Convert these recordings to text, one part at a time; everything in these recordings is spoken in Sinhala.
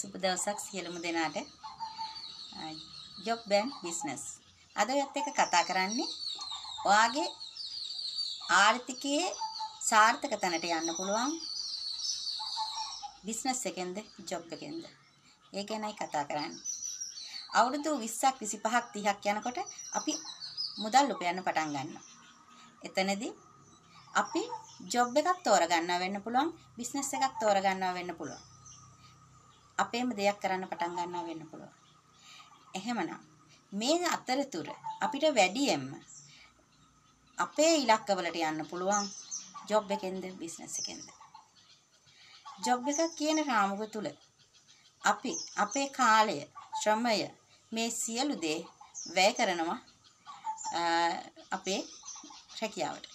සුබ දවසක් සියලුම දෙනාට ජොබ් බෑන් බිස්නස් අද ඔයත් එක්ක කතා කරන්නේ ඔයාගේ ආර්ථිකයේ සාර්ථක තැනට යන්න පුළුවන් බිස්නස් එකෙන්ද ජොබ් එකෙන්ද. ඒ ගැනයි කතා කරන්නේ. අවුරුදු 20ක් 25ක් 30ක් යනකොට අපි මුදල් උපයන්න පටන් ගන්නවා. එතනදී අපි ජොබ් එකක් තෝරගන්නවා වෙන්න පුළුවන් බිස්නස් එකක් තෝරගන්නවා වෙන්න පුළුවන්. අපේම දෙයක් කරන්න පටන් ගන්නවා වෙන්න පුළුවන්. එහෙමනම් මේ අතරතුර අපිට වැඩියෙන්ම අපේ ඉලක්කවලට යන්න පුළුවන් ජොබ් එකෙන්ද බිස්නස් එකෙන්ද. ජොබ් එකක් කියන රාමුව තුල අපි අපේ කාලය, ශ්‍රමය මේ සියලු දේ වැය කරනවා අපේ රැකියාවට.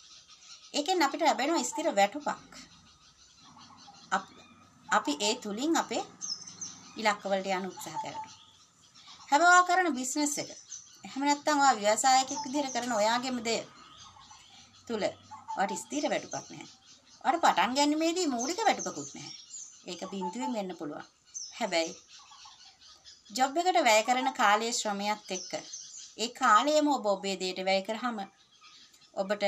ඒකෙන් අපිට ලැබෙන ස්ථිර වැටුපක්. අපි ඒ තුලින් අපේ ඉලක්කවලට යන්න උත්සාහ කරනවා. හැබැයි ඔයා කරන බිස්නස් එක. එහෙම නැත්නම් ඔයා ව්‍යවසායකෙක් විදිහට කරන ඔයාගේම දෙය තුල ඔයාට ස්ථිර වැටුපක් නැහැ. ඔයාට පටන් ගැනීමේදී මූලික වැටුපකුත් නැහැ. ඒක බිඳුවෙන් වෙන්න පුළුවන්. හැබැයි ජොබ් එකට වැය කරන කාලයේ ශ්‍රමයත් එක්ක ඒ කාලයම ඔබ ඔබේ දෙයට වැය කරාම ඔබට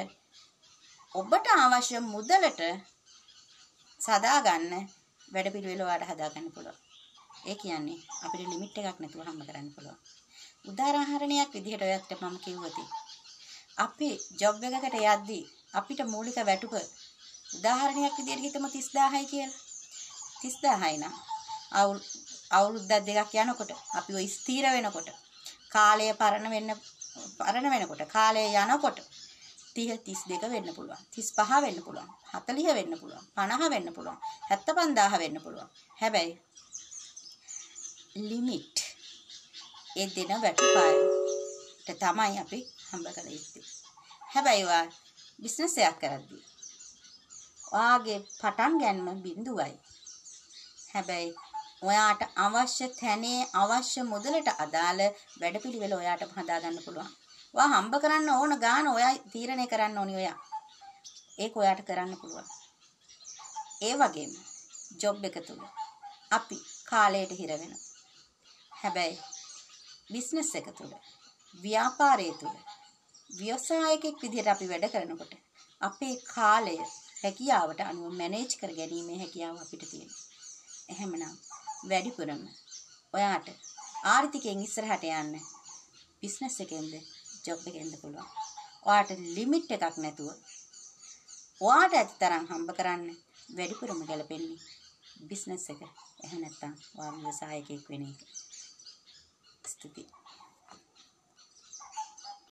ඔබට අවශ්‍ය මුදලට සදා ගන්න වැඩපිළිවෙල ඔයාලට හදා ගන්න පුළුවන්. ඒ කියන්නේ අපිට ලිමිට් එකක් නැතුව හම්බ කරන්න පුළුවන්. උදාහරණයක් විදිහට ඔයත් මම කිව්වති. අපි ජොබ් එකකට යද්දී අපිට මූලික වැටුප උදාහරණයක් විදිහට හිතමු 30000යි කියලා. 30000යි නම් අවුරුද්දක් දෙකක් යනකොට අපි ඔය ස්ථීර වෙනකොට කාලය පරණ වෙන්න පරණ වෙනකොට කාලය යනකොට 30 32 වෙන්න පුළුවන් 35 වෙන්න පුළුවන් 40 වෙන්න පුළුවන් 50 වෙන්න පුළුවන් 75000 වෙන්න පුළුවන් හැබැයි ලිමිට් ඒ දෙන වැටුපායට තමයි අපි හම්බ කළ යුත්තේ. හැබැයි වා බිස්නස් එකක් කරද්දී ඔයාගේ පටන් ගැනීම බිඳුවයි. හැබැයි ඔයාට අවශ්‍ය තැනේ අවශ්‍ය මුදලට අදාළ වැඩපිළිවෙල ඔයාට හදා ගන්න පුළුවන්. ඔයා හම්බ කරන්න ඕන ගාන ඔයා තීරණය කරන්න ඕනි ඔයා. ඒක ඔයාට කරන්න පුළුවන්. ඒ වගේම ජොබ් එක තුල අපි කාලයට හිර වෙනවා. හැබැයි බිස්නස් එක තුළ ව්‍යාපාරය තුළ ව්‍යවසායකෙක් විදිහට අපි වැඩ කරනකොට අපේ කාලය හැකියාවට අනුව මැනේජ් කර ගැනීමේ හැකියාව අපිට තියෙනවා. එහෙමනම් වැඩිපුරම ඔයාට ආර්ථිකයෙන් ඉස්සරහට යන්න බිස්නස් එකෙන්ද ජොබ් එකෙන්ද පුළුවන්. ඔයාට ලිමිට් එකක් නැතුව ඔයාට ඇති තරම් හම්බ කරන්න වැඩිපුරම ගැලපෙන්නේ බිස්නස් එක. එහෙම නැත්නම් ඔයා ව්‍යවසායකයෙක් වෙන එක. stupid